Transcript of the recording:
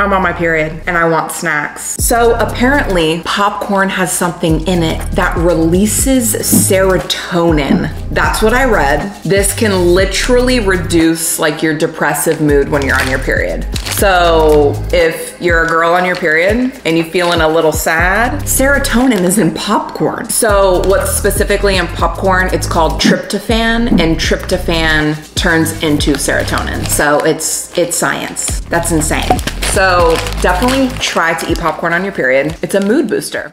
I'm on my period and I want snacks. So apparently popcorn has something in it that releases serotonin. That's what I read. This can literally reduce like your depressive mood when you're on your period. So if you're a girl on your period and you're feeling a little sad, serotonin is in popcorn. So what's specifically in popcorn, it's called tryptophan and tryptophan turns into serotonin. So it's it's science. That's insane. So definitely try to eat popcorn on your period. It's a mood booster.